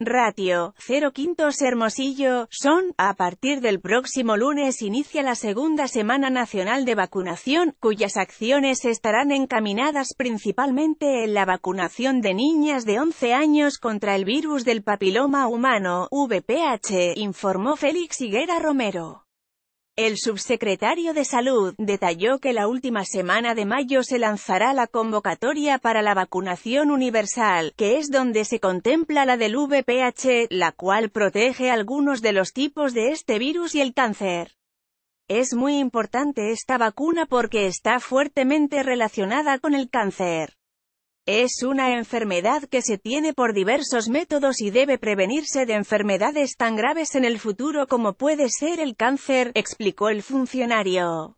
Ratio, 0 quintos Hermosillo, son, a partir del próximo lunes inicia la segunda Semana Nacional de Vacunación, cuyas acciones estarán encaminadas principalmente en la vacunación de niñas de 11 años contra el virus del papiloma humano, VPH, informó Félix Higuera Romero. El subsecretario de Salud detalló que la última semana de mayo se lanzará la convocatoria para la vacunación universal, que es donde se contempla la del VPH, la cual protege algunos de los tipos de este virus y el cáncer. Es muy importante esta vacuna porque está fuertemente relacionada con el cáncer. Es una enfermedad que se tiene por diversos métodos y debe prevenirse de enfermedades tan graves en el futuro como puede ser el cáncer, explicó el funcionario.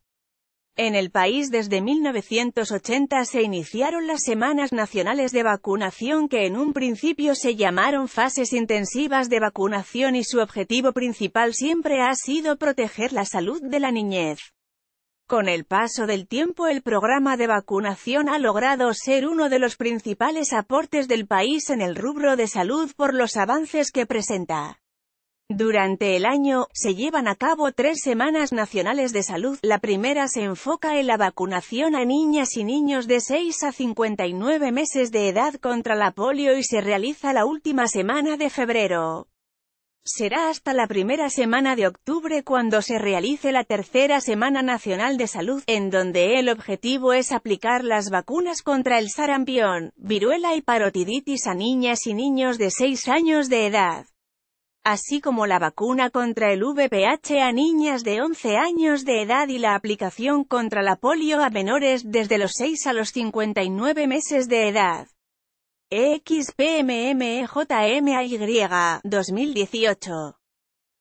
En el país desde 1980 se iniciaron las Semanas Nacionales de Vacunación que en un principio se llamaron fases intensivas de vacunación y su objetivo principal siempre ha sido proteger la salud de la niñez. Con el paso del tiempo el programa de vacunación ha logrado ser uno de los principales aportes del país en el rubro de salud por los avances que presenta. Durante el año, se llevan a cabo tres semanas nacionales de salud. La primera se enfoca en la vacunación a niñas y niños de 6 a 59 meses de edad contra la polio y se realiza la última semana de febrero. Será hasta la primera semana de octubre cuando se realice la tercera Semana Nacional de Salud, en donde el objetivo es aplicar las vacunas contra el sarampión, viruela y parotiditis a niñas y niños de 6 años de edad. Así como la vacuna contra el VPH a niñas de 11 años de edad y la aplicación contra la polio a menores desde los 6 a los 59 meses de edad. XPMMEJMAY 2018